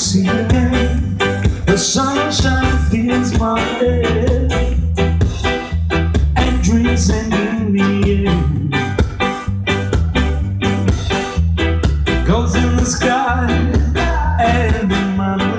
see again. The sunshine fills my head and dreams and in the air. Goes in the sky and in my